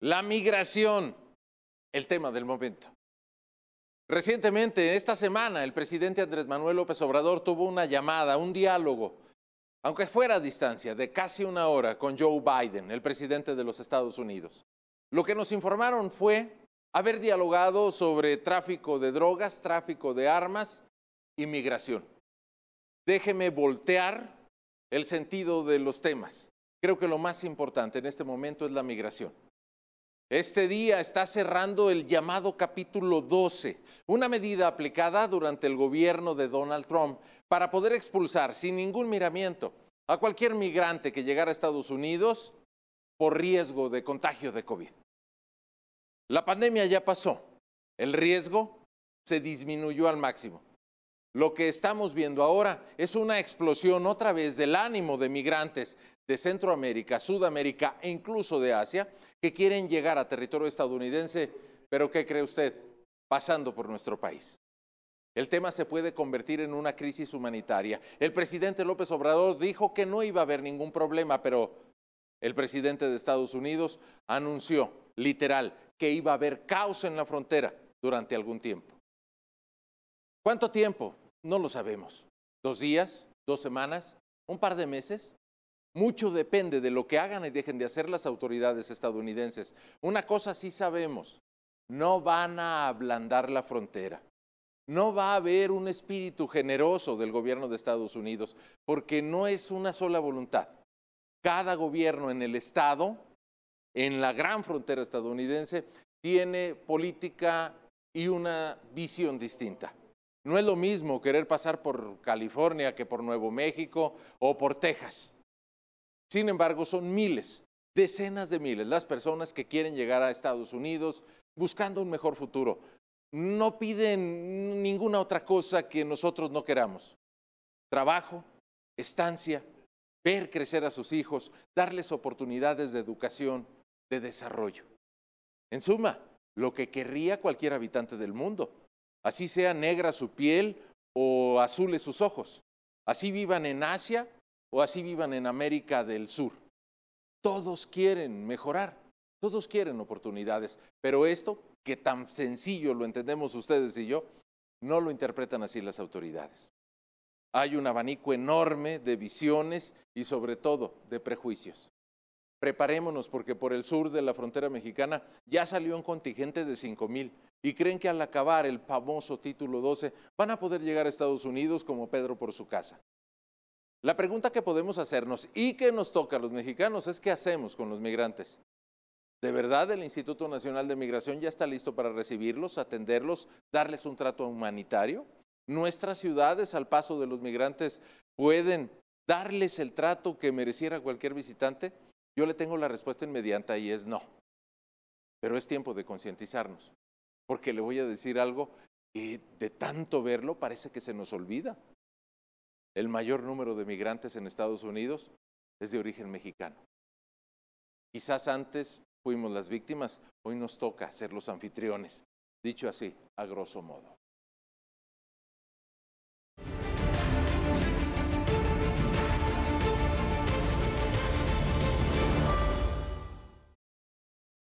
La migración, el tema del momento. Recientemente, esta semana, el presidente Andrés Manuel López Obrador tuvo una llamada, un diálogo, aunque fuera a distancia, de casi una hora con Joe Biden, el presidente de los Estados Unidos. Lo que nos informaron fue haber dialogado sobre tráfico de drogas, tráfico de armas y migración. Déjeme voltear el sentido de los temas. Creo que lo más importante en este momento es la migración. Este día está cerrando el llamado capítulo 12, una medida aplicada durante el gobierno de Donald Trump para poder expulsar sin ningún miramiento a cualquier migrante que llegara a Estados Unidos por riesgo de contagio de COVID. La pandemia ya pasó, el riesgo se disminuyó al máximo. Lo que estamos viendo ahora es una explosión otra vez del ánimo de migrantes de Centroamérica, Sudamérica e incluso de Asia que quieren llegar a territorio estadounidense, pero ¿qué cree usted? Pasando por nuestro país. El tema se puede convertir en una crisis humanitaria. El presidente López Obrador dijo que no iba a haber ningún problema, pero el presidente de Estados Unidos anunció, literal, que iba a haber caos en la frontera durante algún tiempo. ¿Cuánto tiempo? No lo sabemos. ¿Dos días? ¿Dos semanas? ¿Un par de meses? Mucho depende de lo que hagan y dejen de hacer las autoridades estadounidenses. Una cosa sí sabemos, no van a ablandar la frontera. No va a haber un espíritu generoso del gobierno de Estados Unidos, porque no es una sola voluntad. Cada gobierno en el estado, en la gran frontera estadounidense, tiene política y una visión distinta. No es lo mismo querer pasar por California que por Nuevo México o por Texas. Sin embargo, son miles, decenas de miles las personas que quieren llegar a Estados Unidos buscando un mejor futuro. No piden ninguna otra cosa que nosotros no queramos. Trabajo, estancia, ver crecer a sus hijos, darles oportunidades de educación, de desarrollo. En suma, lo que querría cualquier habitante del mundo, así sea negra su piel o azules sus ojos, así vivan en Asia o así vivan en América del Sur. Todos quieren mejorar, todos quieren oportunidades, pero esto, que tan sencillo lo entendemos ustedes y yo, no lo interpretan así las autoridades. Hay un abanico enorme de visiones y sobre todo de prejuicios. Preparémonos porque por el sur de la frontera mexicana ya salió un contingente de 5 mil y creen que al acabar el famoso título 12 van a poder llegar a Estados Unidos como Pedro por su casa. La pregunta que podemos hacernos y que nos toca a los mexicanos es qué hacemos con los migrantes. ¿De verdad el Instituto Nacional de Migración ya está listo para recibirlos, atenderlos, darles un trato humanitario? ¿Nuestras ciudades al paso de los migrantes pueden darles el trato que mereciera cualquier visitante? Yo le tengo la respuesta inmediata y es no. Pero es tiempo de concientizarnos, porque le voy a decir algo que de tanto verlo parece que se nos olvida el mayor número de migrantes en Estados Unidos es de origen mexicano. Quizás antes fuimos las víctimas, hoy nos toca ser los anfitriones, dicho así, a grosso modo.